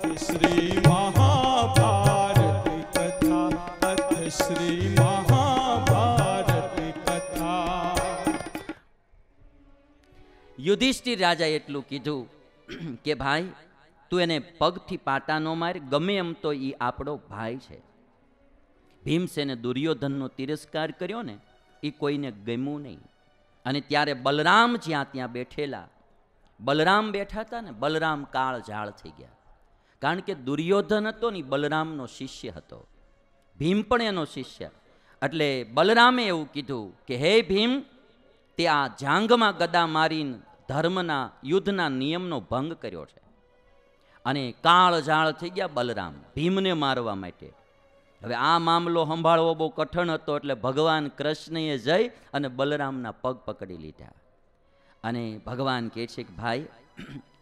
શ્રી મહાભારતી શ્રી યુધિષ્ઠિર રાજા એટલું કીધું કે, ભાઈ, તું એને પગથી પાટા નો માર, ગમે એમ તો એ આપણો ભાઈ છે. ભીમસેને દુર્યોધનનો તિરસ્કાર કર્યો ને એ કોઈને ગમ્યું નહીં. અને ત્યારે બલરામ જ્યાં ત્યાં બેઠેલા, બલરામ બેઠા હતા ને, બલરામ કાળ ઝાળ થઈ ગયા. કારણ કે દુર્યોધન હતો ને બલરામનો શિષ્ય હતો. ભીમ પણ એનો શિષ્ય. એટલે બલરામે એવું કીધું કે, હે ભીમ, તે આ જાંગમાં ગદા મારીને ધર્મના, યુદ્ધના નિયમનો ભંગ કર્યો છે. અને કાળ ઝાળ થઈ ગયા બલરામ, ભીમને મારવા માટે. હવે આ મામલો સંભાળવો બહુ કઠણ હતો, એટલે ભગવાન કૃષ્ણએ જઈ અને બલરામના પગ પકડી લીધા. અને ભગવાન કહે છે કે, ભાઈ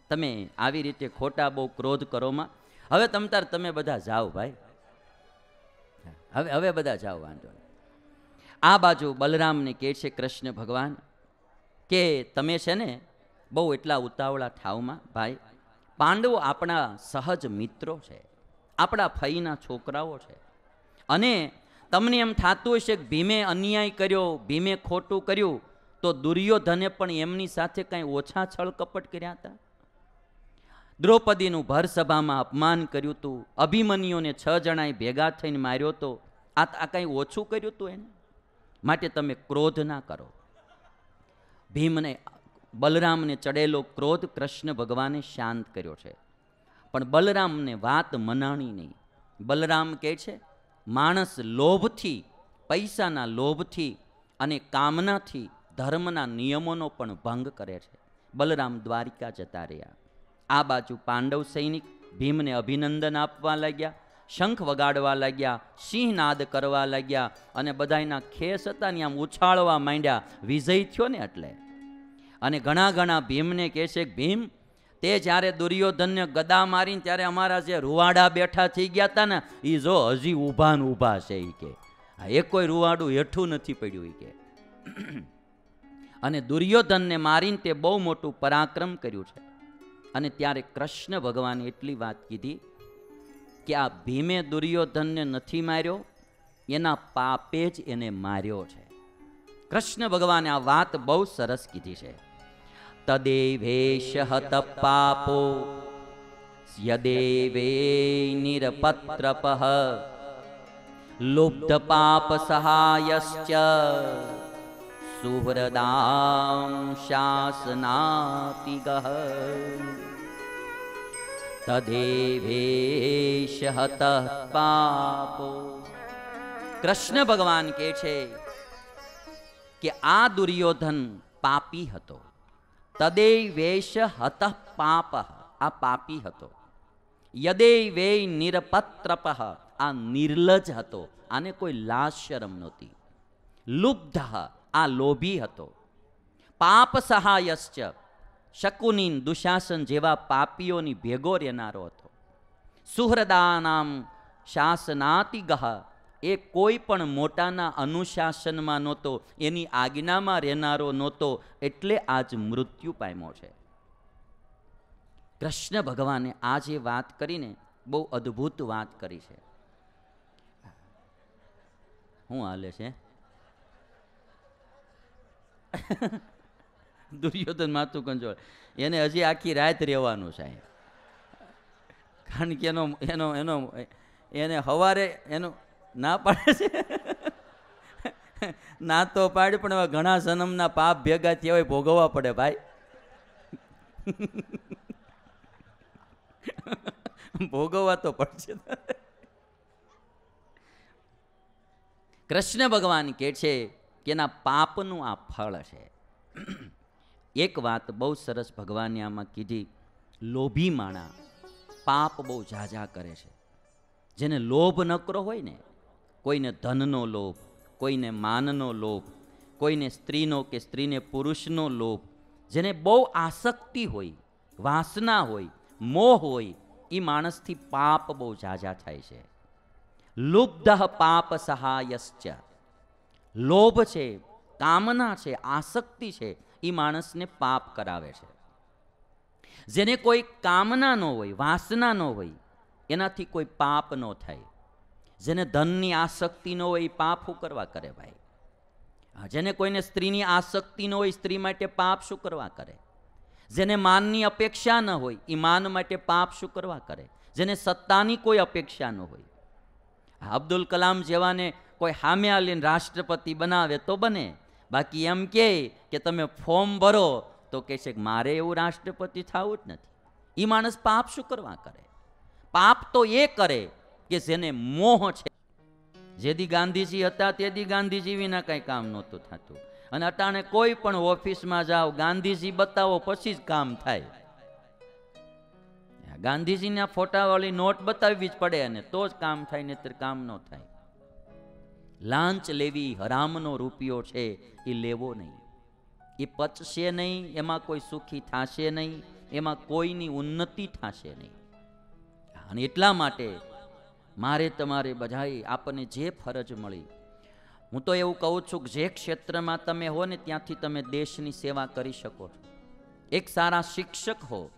તમે આવી રીતે ખોટા બહુ ક્રોધ કરોમાં, હવે તમ તાર તમે બધા જાઓ ભાઈ. હવે હવે બધા જાઓ, વાંધો આ બાજુ બલરામને કહે છે કૃષ્ણ ભગવાન, કે તમે છે ને બહુ એટલા ઉતાવળા ઠાવમાં ભાઈ, પાંડવો આપણા સહજ મિત્રો છે, આપણા ફઈના છોકરાઓ છે. અને તમને એમ થતું હશે કે ભીમે અન્યાય કર્યો, ભીમે ખોટું કર્યું, તો દુર્યોધને પણ એમની સાથે કંઈ ઓછા છળ કપટ કર્યા હતા? દ્રૌપદીનું ભરસભામાં અપમાન કર્યું હતું અભિમન્યુને છ જણાએ ભેગા થઈને માર્યો તો આ આ કાંઈ ઓછું કર્યું હતું એને? માટે તમે ક્રોધ ના કરો. ભીમને, બલરામને ચડેલો ક્રોધ કૃષ્ણ ભગવાને શાંત કર્યો છે. પણ બલરામને વાત મનાણી નહીં. બલરામ કહે છે, માણસ લોભથી, પૈસાના લોભથી અને કામનાથી ધર્મના નિયમોનો પણ ભંગ કરે છે. બલરામ દ્વારિકા જતા રહ્યા. આ બાજુ પાંડવ સૈનિક ભીમને અભિનંદન આપવા લાગ્યા, શંખ વગાડવા લાગ્યા સિંહનાદ કરવા લાગ્યા અને બધાયના ખેસ હતા ને આમ ઉછાળવા માંડ્યા. વિજય થયો ને એટલે. અને ઘણા ઘણા ભીમને કહે છે, ભીમ, તે જ્યારે દુર્યોધનને ગદા મારીને ત્યારે અમારા જે રૂવાડા બેઠા થઈ ગયા હતા ને એ જો હજી ઊભા ને ઊભા છે એ કે. એક કોઈ રૂવાડું હેઠું નથી પડ્યું એ કે. અને દુર્યોધનને મારીને તે બહુ મોટું પરાક્રમ કર્યું છે. અને ત્યારે કૃષ્ણ ભગવાને એટલી વાત કીધી કે આ ભીમે દુર્યોધનને નથી માર્યો, એના પાપે જ એને માર્યો છે. કૃષ્ણ ભગવાને આ વાત બહુ સરસ કીધી છે. તદેવેશ હત પાપો, યદેવે નિરપત્રપહ લુબ્ધ પાપ સહાયશ્ચ સુહૃદામ શાસનાતિ ગહ તદેવેશ હત પાપો કૃષ્ણ ભગવાન કહે છે કે આ દુર્યોધન પાપી હતો તદે વેશ હત પાપ આ પાપી હતો યદે વે નિરપત્રપ આ નિર્લજ હતો આને કોઈ લાજ શરમ નહોતી લુબ્ધ આ લોભી હતો. પાપ સહાયશ્ચ, શકુનીન દુશાસન જેવા પાપીઓની ભેગો રહેનારો હતો. સુહૃદાનામ શાસનાતિગહ, એ કોઈ પણ મોટાના અનુશાસનમાં નહોતો, એની આજ્ઞામાં રહેનારો નહોતો, એટલે આજ મૃત્યુ પામ્યો છે. કૃષ્ણ ભગવાને આ જે વાત કરીને બહુ અદ્ભુત વાત કરી છે. શું હાલે છે? દુર્યોધન માથું કંજોળ. એને હજી આખી રાત રહેવાનું સાહેબ. કારણ કે એનો એનો એનો, એને હવારે એનું ના પાડે છે. ના તો પાડ, પણ હવે ઘણા જન્મના પાપ ભેગા થયા હોય ભોગવવા પડે ભાઈ. ભોગવવા તો પડશે. કૃષ્ણ ભગવાન કે છે એના પાપનું આ ફળ છે. એક વાત બહુ સરસ ભગવાને આમાં કીધી, લોભી માણા પાપ બહુ ઝાઝા કરે છે. જેને લોભ નકરો હોય ને, કોઈને ધનનો લોભ, કોઈને માનનો લોભ, કોઈને સ્ત્રીનો કે સ્ત્રીને પુરુષનો લોભ, જેને બહુ આસક્તિ હોય, વાસના હોય, મોહ હોય એ માણસથી પાપ બહુ ઝાઝા થાય છે. લુબ્ધ પાપ સહાયશ્ચ. લોભ છે, કામના છે, આસક્તિ છે એ માણસને પાપ કરાવે છે. જેને કોઈ કામના ન હોય, વાસના ન હોય, એનાથી કોઈ પાપ ન થાય. જેને ધનની આસક્તિ ન હોય એ પાપ શું કરવા કરે ભાઈ? જેને કોઈને સ્ત્રીની આસક્તિ ન હોય, સ્ત્રી માટે પાપ શું કરવા કરે? જેને માનની અપેક્ષા ન હોય એ માન માટે પાપ શું કરવા કરે? જેને સત્તાની કોઈ અપેક્ષા ન હોય. અબ્દુલ કલામ જેવાને કોઈ હામે રાષ્ટ્રપતિ બનાવે તો બને. બાકી એમ કહે કે તમે ફોર્મ ભરો તો કહે છે મારે એવું રાષ્ટ્રપતિ થવું જ નથી. એ માણસ પાપ શું કરવા કરે? પાપ તો એ કરે કે જેને મોહ છે. જેદી ગાંધીજી હતા તેદી ગાંધીજી વિના કંઈ કામ નહોતું થતું. અને અટાણે કોઈ પણ ઓફિસમાં જાઓ, ગાંધીજી બતાવો પછી જ કામ થાય. ગાંધીજીના ફોટાવાળી નોટ બતાવવી જ પડે અને તો જ કામ થાય, નહીતર કામ ન થાય. લાંચ લેવી હરામનો રૂપિયો છે, એ લેવો નહીં. એ પચશે નહીં, એમાં કોઈ સુખી થશે નહીં, એમાં કોઈની ઉન્નતિ થશે નહીં. અને એટલા માટે મારે તમારે બધાએ આપણને જે ફરજ મળી, હું તો એવું કહું છું કે જે ક્ષેત્રમાં તમે હો ને, ત્યાંથી તમે દેશની સેવા કરી શકો છો. એક સારા શિક્ષક હો,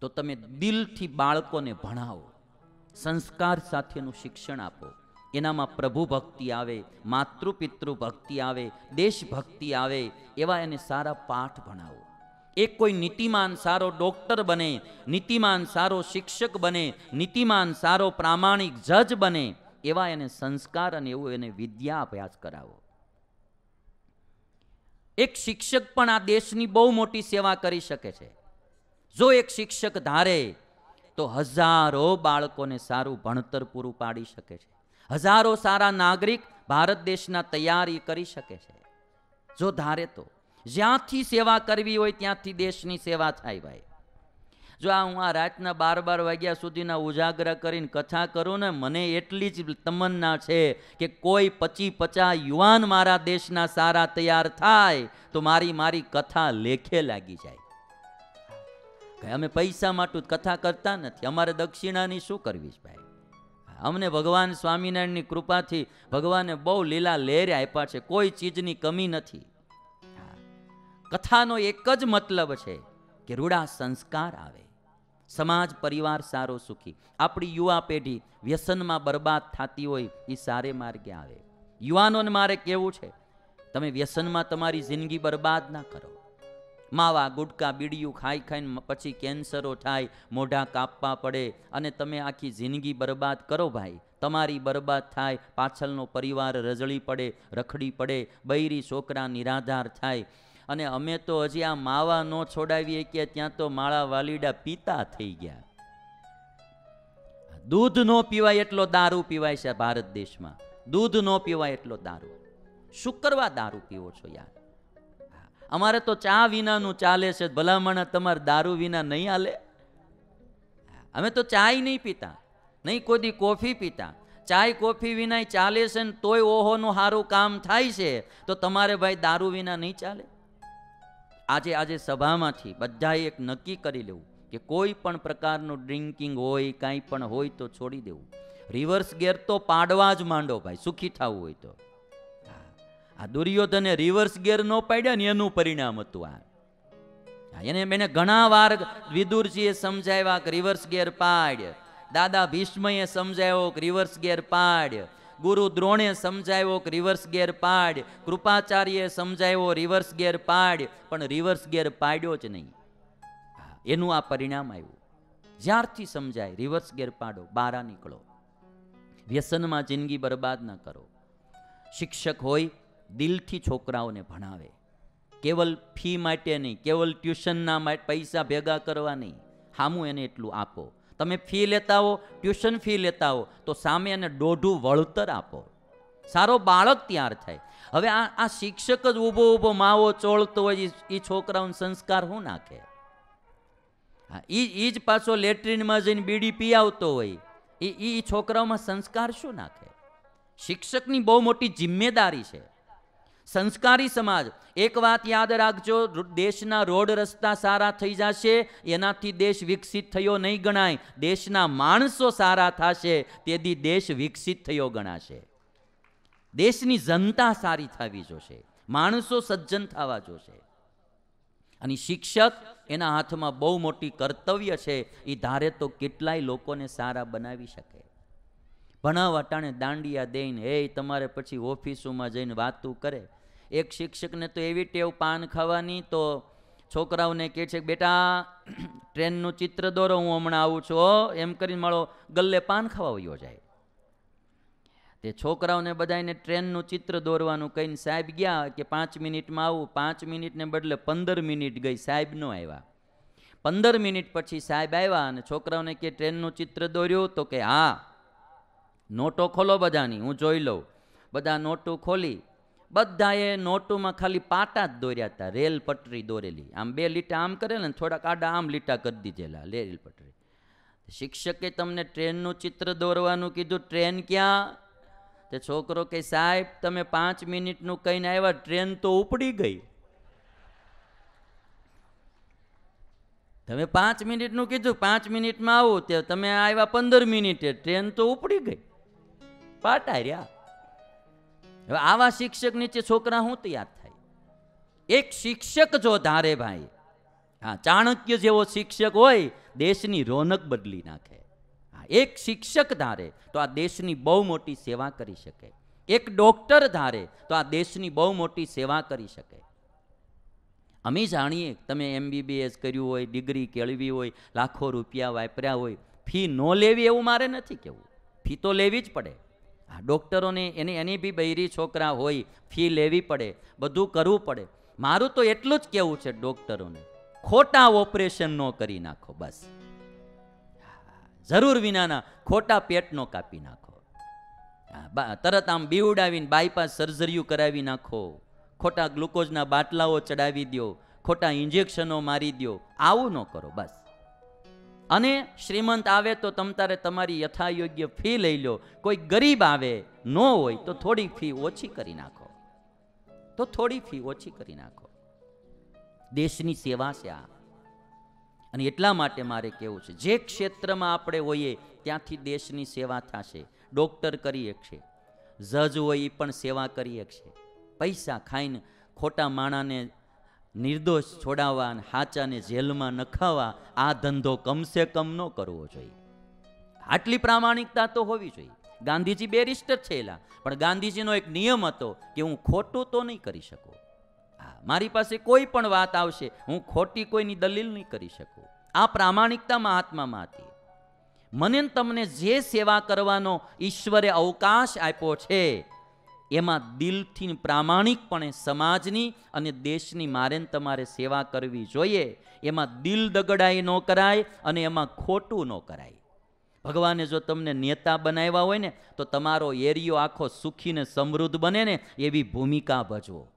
તો તમે દિલથી બાળકોને ભણાવો, સંસ્કાર સાથેનું શિક્ષણ આપો. એનામાં પ્રભુ ભક્તિ આવે, માતૃપિતૃ ભક્તિ આવે દેશભક્તિ આવે, એવા એને સારા પાઠ ભણાવો. એક કોઈ નીતિમાન સારો ડૉક્ટર બને, નીતિમાન સારો શિક્ષક બને, નીતિમાન સારો પ્રામાણિક જજ બને, એવા એને સંસ્કાર અને એવું એને વિદ્યા અભ્યાસ કરાવો. એક શિક્ષક પણ આ દેશની બહુ મોટી સેવા કરી શકે છે. જો એક શિક્ષક ધારે, તો હજારો બાળકોને સારું ભણતર પૂરું પાડી શકે છે. હજારો સારા નાગરિક ભારત દેશના તૈયારી કરી શકે છે. જો ધારે તો, જ્યાંથી સેવા કરવી હોય ત્યાંથી દેશની સેવા થાય ભાઈ. જો આ હું આ રાતના બાર બાર વાગ્યા સુધીના ઉજાગરા કરીને કથા કરું ને, મને એટલી જ તમન્ના છે કે કોઈ પચી પચાસ યુવાન મારા દેશના સારા તૈયાર થાય તો મારી મારી કથા લેખે લાગી જાય. અમે પૈસા માટે કથા કરતા નથી. અમારે દક્ષિણાની શું કરવી છે ભાઈ? અમને ભગવાન સ્વામિનારાયણની કૃપાથી ભગવાને બહુ લીલા લહેર આપ્યા છે, કોઈ ચીજની કમી નથી. કથાનો એક જ મતલબ છે કે રૂડા સંસ્કાર આવે. સમાજ, પરિવાર સારો સુખી. આપણી યુવા પેઢી વ્યસનમાં બરબાદ થતી હોય એ સારે માર્ગે આવે. યુવાનોને મારે કેવું છે, તમે વ્યસનમાં તમારી જિંદગી બરબાદ ના કરો. માવા ગુટકા બીડીયું ખાઈ ખાઈને પછી કેન્સરો થાય, મોઢા કાપવા પડે અને તમે આખી જિંદગી બરબાદ કરો ભાઈ. તમારી બરબાદ થાય, પાછળનો પરિવાર રજળી પડે, રખડી પડે, બૈરી છોકરા નિરાધાર થાય. અને અમે તો હજી આ માવા ન છોડાવીએ કે ત્યાં તો માળા વાલીડા પીતા થઈ ગયા. દૂધ ન પીવાય એટલો દારૂ પીવાય છે ભારત દેશમાં. દૂધ ન પીવાય એટલો દારૂ. શું કરવા દારૂ પીવો છો યાર. અમારે તો ચા વિનાનું ચાલે છે, ભલામણ તમારે દારૂ વિના નહીં હાલે. અમે તો ચાય નહીં પીતા, નહીં કોદી કોફી પીતા. ચાય કોફી વિના ચાલે છે ને તોય ઓહોનું સારું કામ થાય છે, તો તમારે ભાઈ દારૂ વિના નહીં ચાલે. આજે આજે સભામાંથી બધાએ એક નક્કી કરી લેવું કે કોઈ પણ પ્રકારનું ડ્રિંકિંગ હોય, કાંઈ પણ હોય તો છોડી દેવું. રિવર્સ ગેર તો પાડવા જ માંડો ભાઈ, સુખી થવું હોય તો. આ દુર્યોધને રિવર્સ ગેર ન પાડ્યા ને એનું પરિણામ હતું આ. એને એને ઘણા વાર વિદુરજીએ સમજાવ્યા કે રિવર્સ ગેર પાડ દાદા ભીષ્મએ સમજાવ્યો કે રિવર્સ ગેર પાડ ગુરુ દ્રોણે સમજાવ્યો કે રિવર્સ ગેર પાડ કૃપાચાર્યએ સમજાવ્યો રિવર્સ ગેર પાડ પણ રિવર્સ ગેર પાડ્યો જ નહીં. એનું આ પરિણામ આવ્યું. જ્યારથી સમજાય રિવર્સ ગેર પાડો બારા નીકળો. વ્યસનમાં જિંદગી બરબાદ ન કરો. શિક્ષક હોય દિલથી છોકરાઓને ભણાવે. કેવલ ફી માટે નહીં, કેવલ ટ્યુશનના પૈસા ભેગા કરવા નહીં. હામું એને એટલું આપો. તમે ફી લેતા હો, ટ્યુશન ફી લેતા હો, તો સામે એને દોઢું વળતર આપો. સારો બાળક તૈયાર થાય. હવે આ આ શિક્ષક જ ઊભો ઊભો માવો ચોળતો હોય એ છોકરાઓને સંસ્કાર શું નાખે? હા એ એ જ પાછો લેટ્રિનમાં જઈને બીડી પી આવતો હોય. એ એ છોકરાઓમાં સંસ્કાર શું નાખે? શિક્ષકની બહુ મોટી જિમ્મેદારી છે. સંસ્કારી સમાજ. એક વાત યાદ રાખજો દેશના રોડ રસ્તા સારા થઈ જશે, એનાથી દેશ વિકસિત થયો નહીં ગણાય. દેશના માણસો સારા થશે, તેથી દેશ વિકસિત થયો ગણાશે. દેશની જનતા સારી થવી જોશે. માણસો સજ્જન થવા જોશે. અને શિક્ષક એના હાથમાં બહુ મોટી કર્તવ્ય છે. એ ધારે તો કેટલાય લોકોને સારા બનાવી શકે. ભણાવ ટાણે દાંડિયા દઈને એ તમારે પછી ઓફિસોમાં જઈને વાતું કરે. એક શિક્ષકને તો એવી ટેવ પાન ખાવાની તો છોકરાઓને કહે છે, બેટા, ટ્રેનનું ચિત્ર દોરો, હું હમણાં આવું છું. હો." એમ કરીને મારો ગલ્લે પાન ખાવા વયો જાય. તે છોકરાઓને બધાને ટ્રેનનું ચિત્ર દોરવાનું કહીને સાહેબ ગયા કે પાંચ મિનિટમાં આવું. પાંચ મિનિટને બદલે પંદર મિનિટ ગઈ, સાહેબ ન આવ્યા. પંદર મિનિટ પછી સાહેબ આવ્યા અને છોકરાઓને કે, ટ્રેનનું ચિત્ર દોર્યું? તો કે, હા. નોટો ખોલો બધાની, હું જોઈ લઉં. બધા નોટો ખોલી, બધાએ નોટોમાં ખાલી પાટા જ દોર્યા હતા, રેલ પટરી દોરેલી. આમ બે લીટા આમ કરેલા ને થોડાક આડા આમ લીટા કરી દીધેલા રેલ પટરી. શિક્ષકે તમને ટ્રેનનું ચિત્ર દોરવાનું કીધું, ટ્રેન ક્યાં? તે છોકરો કે સાહેબ, તમે પાંચ મિનિટનું કહીને આવ્યા, ટ્રેન તો ઉપડી ગઈ. તમે પાંચ મિનિટનું કીધું, પાંચ મિનિટમાં આવો, તે તમે આવ્યા પંદર મિનિટે, ટ્રેન તો ઉપડી ગઈ. પાટા રહ્યા હવે આવા શિક્ષક નીચે છોકરા શું તૈયાર થાય? એક શિક્ષક જો ધારે ભાઈ, હા, ચાણક્ય જેવો શિક્ષક હોય, દેશની રોનક બદલી નાખે. હા, એક શિક્ષક ધારે, તો આ દેશની બહુ મોટી સેવા કરી શકે. એક ડોક્ટર ધારે, તો આ દેશની બહુ મોટી સેવા કરી શકે. અમે જાણીએ, તમે એમબીબીએસ કર્યું હોય, ડિગ્રી કેળવી હોય, લાખો રૂપિયા વાપર્યા હોય, ફી ન લેવી એવું મારે નથી કહેવું. ફી તો લેવી જ પડે. હા ડૉક્ટરોને એની એની બી બૈરી છોકરા હોય, ફી લેવી પડે, બધું કરવું પડે. મારું તો એટલું જ કહેવું છે ડૉક્ટરોને, ખોટા ઓપરેશન ન કરી નાખો, બસ. જરૂર વિનાના ખોટા પેટનો કાપી નાખો. તરત આમ બીવડાવીને બાયપાસ સર્જરીઓ કરાવી નાખો. ખોટા ગ્લુકોઝના બાટલાઓ ચડાવી દો ખોટા ઇન્જેક્શનો મારી દો આવું ન કરો, બસ. અને શ્રીમંત આવે તો તમ તારે તમારી યથાયોગ્ય ફી લઈ લો. કોઈ ગરીબ આવે, ન હોય, તો થોડી ફી ઓછી કરી નાખો. તો થોડી ફી ઓછી કરી નાખો. દેશની સેવા છે આ. અને એટલા માટે મારે કહેવું છે, જે ક્ષેત્રમાં આપણે હોઈએ, ત્યાંથી દેશની સેવા થશે. ડૉક્ટર કરી શકશે. જજ હોય એ પણ સેવા કરી શકશે. પૈસા ખાઈને ખોટા માણાને નિર્દોષ છોડાવવા અને હાચાને જેલમાં નખાવા આ ધંધો કમસે કમ ન કરવો જોઈએ. આટલી પ્રામાણિકતા તો હોવી જોઈએ. ગાંધીજી બેરિસ્ટર છેલા પણ ગાંધીજીનો એક નિયમ હતો કે હું ખોટું તો નહીં કરી શકું. હા, મારી પાસે કોઈ પણ વાત આવશે હું ખોટી કોઈની દલીલ નહીં કરી શકું. આ પ્રામાણિકતા મહાત્મામાં હતી મને તમને જે સેવા કરવાનો ઈશ્વરે અવકાશ આપ્યો છે એમાં દિલથી પ્રામાણિકપણે સમાજની અને દેશની મારે તમારે સેવા કરવી જોઈએ. એમાં દિલ દગડાઈ ન કરાય અને એમાં ખોટું ન કરાય. ભગવાને જો તમને નેતા બનાવ્યા હોય ને, તો તમારો એરિયો આખો સુખી ને સમૃદ્ધ બને ને એવી ભૂમિકા ભજવો.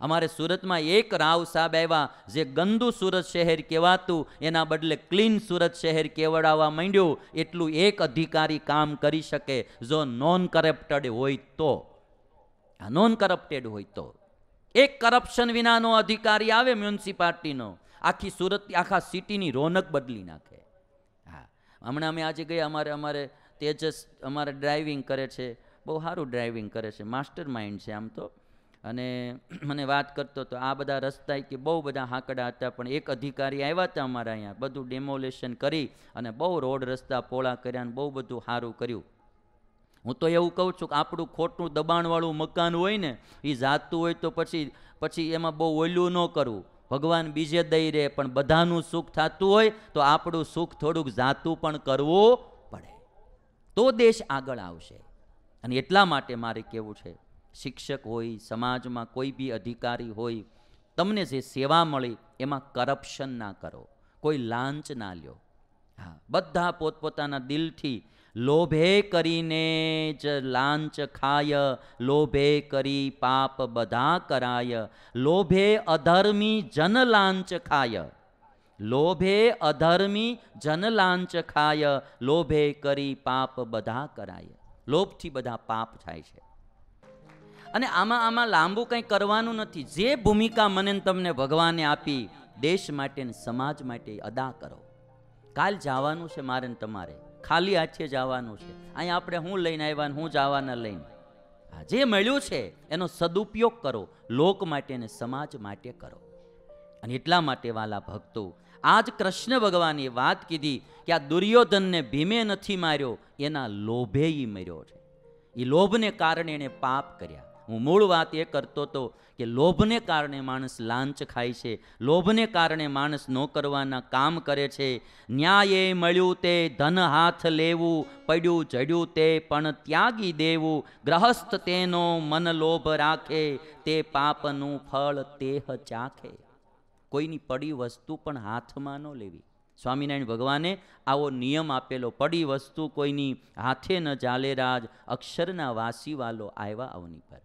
અમારે સુરતમાં એક રાવ સાહેબ આવ્યા, જે ગંદુ સુરત શહેર કહેવાતું, એના બદલે ક્લીન સુરત શહેર કેવડાવવા માંડ્યું, એટલું એક અધિકારી કામ કરી શકે. જો નોન કરપ્ટેડ હોય તો. આ નોન કરપ્ટેડ હોય તો. એક કરપ્શન વિનાનો અધિકારી આવે મ્યુનિસિપાલિટીનો. આખી સુરત, આખા સિટીની રોનક બદલી નાખે. હા. હમણાં અમે આજે ગયા, અમારે અમારે તેજસ અમારે ડ્રાઇવિંગ કરે છે. બહુ સારું ડ્રાઇવિંગ કરે છે. માસ્ટર માઇન્ડ છે આમ તો. અને મને વાત કરતો તો આ બધા રસ્તા કે બહુ બધા હાંકડા હતા, પણ એક અધિકારી આવ્યા હતા અમારા અહીંયા, બધું ડેમોલેશન કરી અને બહુ રોડ રસ્તા પોળા કર્યા અને બહુ બધું સારું કર્યું. હું તો એવું કહું છું કે આપણું ખોટું દબાણવાળું મકાન હોય ને એ જાતું હોય તો પછી પછી એમાં બહુ ઓયલું ન કરવું. ભગવાન બીજે દઈ રહે, પણ બધાનું સુખ થતું હોય તો આપણું સુખ થોડુંક જાતું પણ કરવું પડે. તો દેશ આગળ આવશે. અને એટલા માટે મારે કહેવું છે. શિક્ષક હોય, સમાજમાં કોઈ બી અધિકારી હોય, તમને જે સેવા મળી એમાં કરપ્શન ના કરો, કોઈ લાંચ ના લ્યો. હા, બધા પોતપોતાના દિલથી લોભે કરીને જ લાંચ ખાય, લોભે કરી પાપ બધા કરાય, લોભે અધર્મી જન લાંચ ખાય, લોભે અધર્મી જન લાંચ ખાય, લોભે કરી પાપ બધા કરાય. લોભથી બધા પાપ થાય છે. અને આમાં આમાં લાંબુ કંઈ કરવાનું નથી. જે ભૂમિકા મને તમને ભગવાને આપી, દેશ માટે ને સમાજ માટે અદા કરો. કાલ જવાનું છે મારે ને તમારે. ખાલી હાથે જવાનું છે. અહીંયા આપણે હું લઈને આવ્યા હું જવાના લઈને. જે મળ્યું છે, એનો સદુપયોગ કરો. લોક માટે ને સમાજ માટે કરો. અને એટલા માટે વાલા ભક્તો, આજ કૃષ્ણ ભગવાને વાત કીધી કે આ દુર્યોધનને ભીમે નથી માર્યો, એના લોભે મર્યો છે. એ લોભને કારણે એણે પાપ કર્યા. હું મૂળ વાત એ કરતો હતો કે લોભને કારણે માણસ લાંચ ખાય છે, લોભને કારણે માણસ ન કરવાના કામ કરે છે. ન્યાયે મળ્યું તે, ધન હાથ લેવું પડ્યું, જડ્યું તે, પણ ત્યાગી દેવું. ગ્રહસ્થ તેનો મન લોભ રાખે, તે પાપનું ફળ તેહ ચાખે. કોઈની પડી વસ્તુ પણ હાથમાં ન લેવી. સ્વામિનારાયણ ભગવાને આવો નિયમ આપેલો, પડી વસ્તુ કોઈની હાથે ન ચાલે રાજ, અક્ષરના વાસીવાલો આવ્યા અવની પર.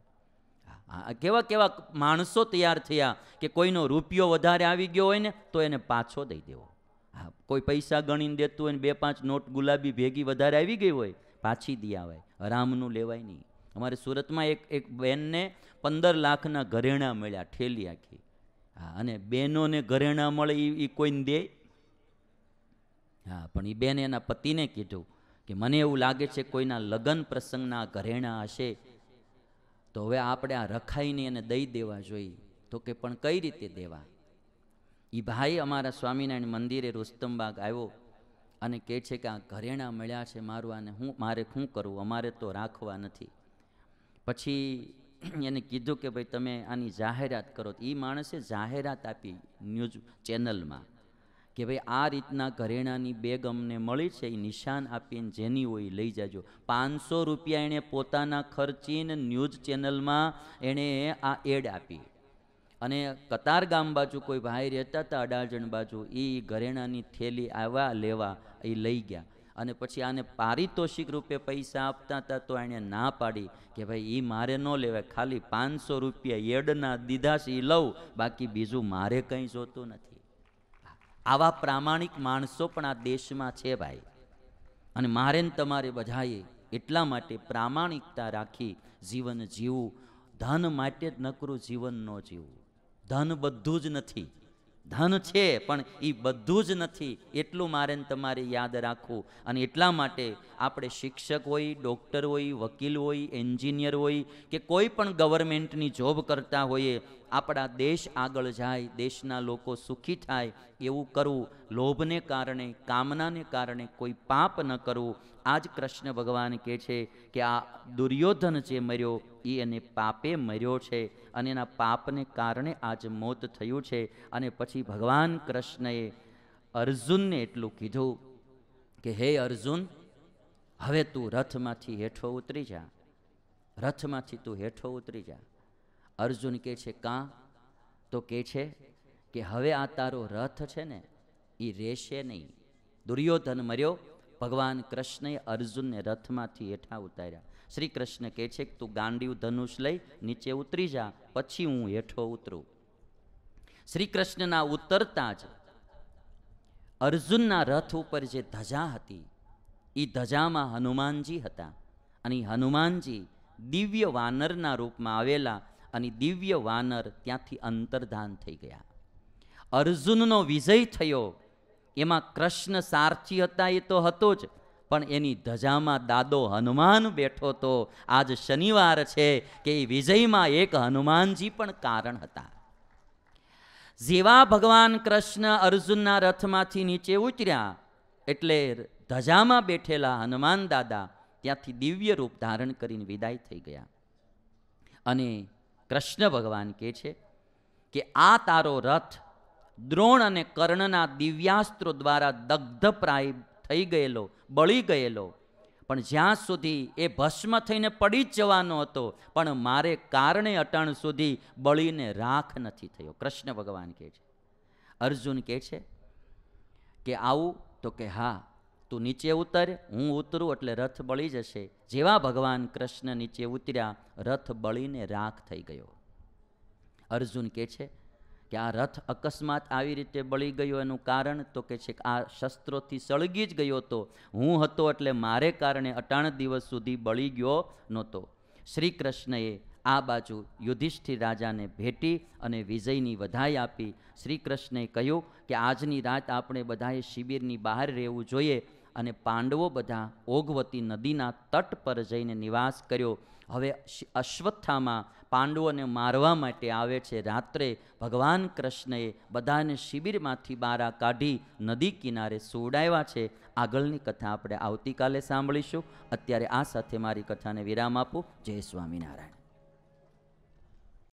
હા, કેવા કેવા માણસો તૈયાર થયા કે કોઈનો રૂપિયો વધારે આવી ગયો હોય ને તો એને પાછો દઈ દેવો. હા કોઈ પૈસા ગણીને દેતું હોય ને બે પાંચ નોટ ગુલાબી ભેગી વધારે આવી ગઈ હોય પાછી દી આવે. હરામનું લેવાય નહીં. અમારે સુરતમાં એક એક બેનને પંદર લાખના ઘરેણાં મળ્યા ઠેલી આખી. હા અને બહેનોને ઘરેણાં મળે એ કોઈને દે? હા પણ એ બેને એના પતિને કીધું કે મને એવું લાગે છે કોઈના લગ્ન પ્રસંગના ઘરેણાં હશે. તો હવે આપણે આ રખાઈને એને દઈ દેવા જોઈએ. તો કે પણ કઈ રીતે દેવા? એ ભાઈ અમારા સ્વામિનારાયણ મંદિરે રુસ્તમબાગ આવ્યો અને કહે છે કે આ ઘરેણાં મળ્યા છે મારું આને હું, મારે શું કરવું? અમારે તો રાખવા નથી. પછી એને કીધું કે ભાઈ તમે આની જાહેરાત કરો. એ માણસે જાહેરાત આપી ન્યૂઝ ચેનલમાં. કે ભાઈ આ રીતના ઘરેણાની બેગ અમને મળી છે, એ નિશાન આપીને જેની હોય લઈ જાજો. પાંચસો રૂપિયા એણે પોતાના ખર્ચીને ન્યૂઝ ચેનલમાં એણે આ એડ આપી. અને કતાર ગામ બાજુ કોઈ ભાઈ રહેતા હતા, અડાજણ બાજુ એ ઘરેણાની થેલી આવ્યા લેવા એ લઈ ગયા. અને પછી આને પારિતોષિક રૂપે પૈસા આપતા હતા તો એણે ના પાડી કે ભાઈ એ મારે ન લેવાય, ખાલી પાંચસો રૂપિયા એડના દીધા છે એ લઉં, બાકી બીજું મારે કંઈ જોતું નથી. આવા પ્રામાણિક માણસો પણ આ દેશમાં છે ભાઈ. અને મારે ને તમારે બધાએ એટલા માટે પ્રામાણિકતા રાખી જીવન જીવવું. ધન માટે જ નકરું જીવન ન જીવવું. ધન બધું જ નથી. ધન છે, પણ એ બધું જ નથી. એટલું મારે તમારે યાદ રાખવું. અને એટલા માટે આપણે શિક્ષક હોય, ડૉક્ટર હોય, વકીલ હોય, એન્જિનિયર હોય, કે કોઈ પણ ગવર્મેન્ટની જોબ કરતા હોઈએ, આપણા દેશ આગળ જાય, દેશના લોકો સુખી થાય, એવું કરવું, લોભને કારણે, કામનાને કારણે કોઈ પાપ ન કરવું આ જ કૃષ્ણ ભગવાન કહે છે કે આ દુર્યોધન જે મર્યો એ એને પાપે મર્યો છે અને એના પાપને કારણે આજ મોત થયું છે. અને પછી ભગવાન કૃષ્ણએ અર્જુનને એટલું કીધું કે, હે અર્જુન, હવે તું રથમાંથી હેઠો ઉતરી જા. રથમાંથી તું હેઠો ઉતરી જા. અર્જુન કહે છે, કાં? તો કહે છે કે, હવે આ તારો રથ છે ને એ રહેશે નહીં. દુર્યોધન મર્યો ભગવાન કૃષ્ણએ અર્જુનને રથમાંથી હેઠા ઉતાર્યા. શ્રી કૃષ્ણ કહે છે કે તું ગાંડીવ ધનુષ લઈ નીચે ઉતરી જા, પછી હું હેઠો ઉતરું. શ્રી કૃષ્ણના ઉતરતા જ અર્જુનના રથ ઉપર જે ધજા હતી એ ધજામાં હનુમાનજી હતા. અને હનુમાનજી દિવ્ય વાનરના રૂપમાં આવેલા અને દિવ્ય વાનર ત્યાંથી અંતર્ધાન થઈ ગયા. અર્જુનનો વિજય થયો. એમાં કૃષ્ણ સારથી હતા એ તો હતો જ. પણ એની ધજામાં દાદો હનુમાન બેઠો તો આજ શનિવાર છે કે એ વિજયમાં એક હનુમાનજી પણ કારણ હતા. જેવા ભગવાન કૃષ્ણ અર્જુનના રથમાંથી નીચે ઉતર્યા એટલે ધજામાં બેઠેલા હનુમાન દાદા ત્યાંથી દિવ્ય રૂપ ધારણ કરીને વિદાય થઈ ગયા. અને કૃષ્ણ ભગવાન કહે છે કે આ તારો રથ દ્રોણ અને કર્ણના દિવ્યાસ્ત્રો દ્વારા દગ્ધપ્રાય થઈ ગયેલો, બળી ગયેલો. પણ જ્યાં સુધી એ ભસ્મ થઈને પડી જ જવાનો હતો, પણ મારે કારણે અટાણ સુધી બળીને રાખ નથી થયો. કૃષ્ણ ભગવાન કહે છે. અર્જુન કહે છે કે આવું તો કે હા, તું નીચે ઉતર, હું ઉતરું એટલે રથ બળી જશે. જેવા ભગવાન કૃષ્ણ નીચે ઉતર્યા, રથ બળીને રાખ થઈ ગયો. અર્જુન કહે છે કે આ રથ અકસ્માત આવી રીતે બળી ગયો એનું કારણ તો કે છે આ શસ્ત્રોથી સળગી જ ગયો હતો. હું હતો એટલે મારે કારણે અટાણ દિવસ સુધી બળી ગયો નહોતો. શ્રી કૃષ્ણએ આ બાજુ યુધિષ્ઠિર રાજાને ભેટી અને વિજયની વધાઈ આપી. શ્રી કૃષ્ણએ કહ્યું કે આજની રાત આપણે બધાએ શિબિરની બહાર રહેવું જોઈએ અને પાંડવો બધા ઓઘવતી નદીના તટ પર જઈને નિવાસ કર્યો. હવે અશ્વત્થામાં પાંડવોને મારવા માટે આવે છે. રાત્રે ભગવાન કૃષ્ણએ બધાને શિબિરમાંથી બારા કાઢી નદી કિનારે સોડાવ્યા છે. આગળની કથા આપણે આવતીકાલે સાંભળીશું. અત્યારે આ સાથે મારી કથાને વિરામ આપું. જય સ્વામિનારાયણ.